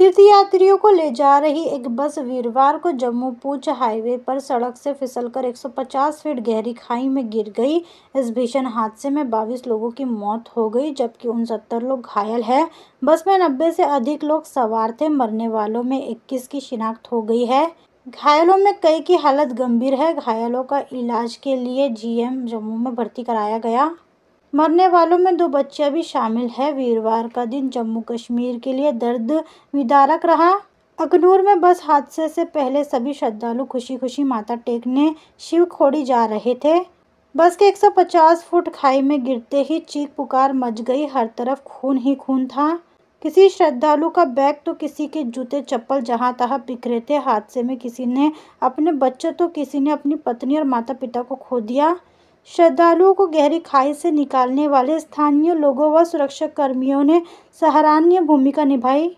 तीर्थयात्रियों को ले जा रही एक बस वीरवार को जम्मू पूंछ हाईवे पर सड़क से फिसलकर 150 फीट गहरी खाई में गिर गई। इस भीषण हादसे में 22 लोगों की मौत हो गई, जबकि उनसत्तर लोग घायल हैं। बस में 90 से अधिक लोग सवार थे, मरने वालों में 21 की शिनाख्त हो गई है। घायलों में कई की हालत गंभीर है। घायलों का इलाज के लिए जीएम जम्मू में भर्ती कराया गया। मरने वालों में दो बच्चे भी शामिल है। वीरवार का दिन जम्मू कश्मीर के लिए दर्द विदारक रहा। अखनूर में बस हादसे से पहले सभी श्रद्धालु खुशी खुशी माता टेकने शिव खोड़ी जा रहे थे। बस के 150 फुट खाई में गिरते ही चीख पुकार मच गई। हर तरफ़ खून ही खून था। किसी श्रद्धालु का बैग तो किसी के जूते चप्पल जहाँ तहां बिखरे थे। हादसे में किसी ने अपने बच्चों तो किसी ने अपनी पत्नी और माता पिता को खो दिया। श्रद्धालुओं को गहरी खाई से निकालने वाले स्थानीय लोगों व सुरक्षा कर्मियों ने सराहनीय भूमिका निभाई।